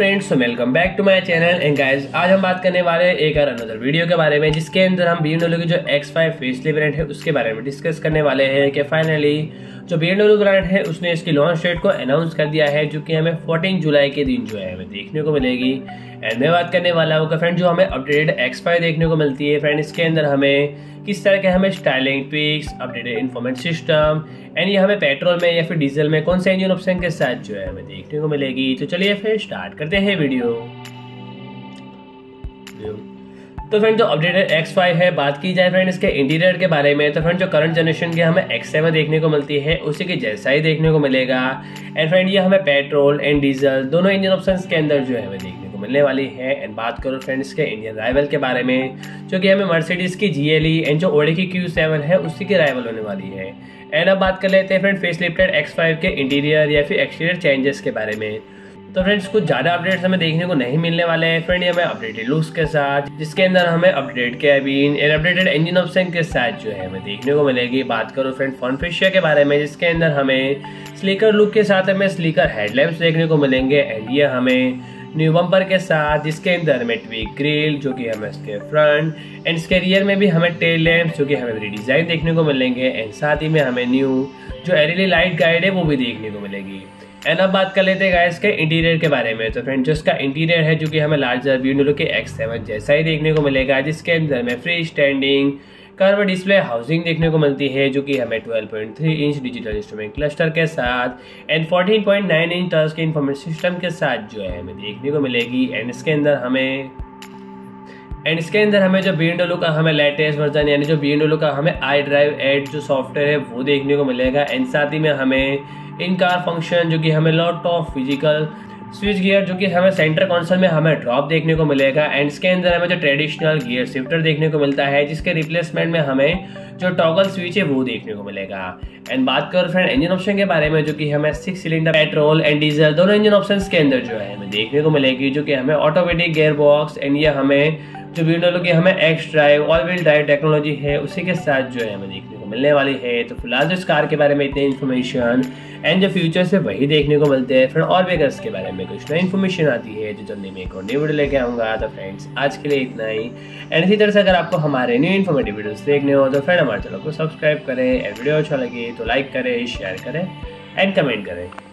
Friends welcome back to my channel and guys आज हम बात करने वाले हैं एक और अनदर वीडियो के बारे में, जिसके अंदर हम बी की जो X5 फेसली ब्रांड है, उसके बारे में डिस्कस करने वाले हैं कि फाइनली जो बी ब्रांड है, उसने इसकी लॉन्च डेट को अनाउंस कर दिया है, जो कि हमें 14 जुलाई के दिन जो है, हमें देखने को मिलेगी। एंड मैं बात करने वाला हूँ फ्रेंड जो हमें अपडेटेड X5 देखने को मिलती है फ्रेंड इसके अंदर हमें किस तरह के हमें styling tweaks updated infotainment system and ये हमें पेट्रोल में या फिर डीजल में कौन से इंजन ऑप्शन के साथ जो है, हमें देखने को मिलेगी। तो चलिए फिर स्टार्ट करते हैं वीडियो। तो फ्रेंड जो अपडेटेड X5 है, बात की जाए फ्रेंड इसके इंटीरियर के बारे में तो फ्रेंड जो करंट जनरेशन के हमें X7 देखने को मिलती है, उसी के जैसा ही देखने को मिलेगा। एंड फ्रेंड ये हमें पेट्रोल एंड डीजल दोनों इंजन ऑप्शन के अंदर जो है हमें देखने को मिलने वाली है। एंड बात करो फ्रेंड्स के इंडियन राइवल के बारे में, जो कि हमें मर्सिडीज की जी एल एंड जो ओडे की क्यू सेवन है, उसी की राइवल होने वाली है। एंड अब बात कर लेते हैं friend face lifted X five के इंटीरियर या फिर एक्सटीरियर चेंजेस के बारे में। तो फ्रेंड्स कुछ ज़्यादा अपडेट्स हमें देखने को नहीं मिलने वाले हैं। फ्रेंड ये हमें अपडेटेड लुक्स के साथ, जिसके अंदर हमें update cabin and updated engine option के साथ जो है हमें देखने को मिलेगी। बात करो फ्रेंड फ़ोन फिशिया के बारे में, जिसके अंदर हमें स्लीकर लुक के साथ हमें स्लीकर हेडलैम्प्स देखने को मिलेंगे एंड ये हमें न्यू बम्पर के साथ, जिसके अंदर हमें ट्विक ग्रिल जो कि हमें इसके फ्रंट एंड इसके रियर में भी हमें टेल लैम्प जो कि हमें रिडिज़ाइन देखने को मिलेंगे एंड साथ ही में हमें न्यू जो एलईडी लाइट गाइड है, वो भी देखने को मिलेगी। एंड अब बात कर लेते हैं गाइस के इंटीरियर के बारे में। तो फ्रेंड जो इसका इंटीरियर है, जो कि हमें लार्जर व्यू के एक्स सेवन जैसा ही देखने को मिलेगा, जिसके अंदर हमें free standing curve display housing देखने को मिलती है, जो कि हमें 12.3 इंच डिजिटल इंस्ट्रूमेंट क्लस्टर के साथ एंड 14.9 इंच टच के इंफॉर्मेशन सिस्टम के साथ जो है हमें देखने को मिलेगी। एंड इसके अंदर हमें एंड इसके अंदर हमें जो बी का हमें लेटेस्ट वर्जन यानी जो बी का हमें आई ड्राइव एड जो सॉफ्टवेयर है, वो देखने को मिलेगा। एंड साथ ही में हमें इन कार फ़ंक्शन जो कि हमें lot of physical switch gear जो कि हमें सेंटर कॉन्सोल में हमें ड्रॉप देखने को मिलेगा एंड इसके अंदर हमें जो ट्रेडिशनल गियर शिफ्टर देखने को मिलता है, जिसके रिप्लेसमेंट में हमें जो टॉगल स्विच है वो देखने को मिलेगा। एंड बात करो फ्रेंड इंजन ऑप्शन के बारे में, जो कि हमें six cylinder petrol and diesel दोनों इंजन ऑप्शन के अंदर जो है हमें देखने को मिलेगी, जो कि हमें ऑटोमेटिक गेयर बॉक्स एंड ये हमें जो वीडियो की हमें xDrive all wheel drive technology है, उसी के साथ जो है हमें देखने मिलने वाली है तो फ़िलहाल जो इस कार के बारे में इतनी इन्फॉर्मेशन एंड जो फ्यूचर से वही देखने को मिलते हैं। फ्रेंड और भी अगर इसके बारे में कुछ नई इन्फॉर्मेशन आती है जो जल्दी में एक और न्यू वीडियो लेके आऊँगा। तो फ्रेंड्स आज के लिए इतना ही। एंड इसी तरह से अगर आपको हमारे न्यू इन्फॉर्मेटिव वीडियोस देखने हो तो फ्रेंड हमारे चैनल को सब्सक्राइब करें। एंड वीडियो अच्छा लगे तो लाइक करें शेयर करें एंड कमेंट करें।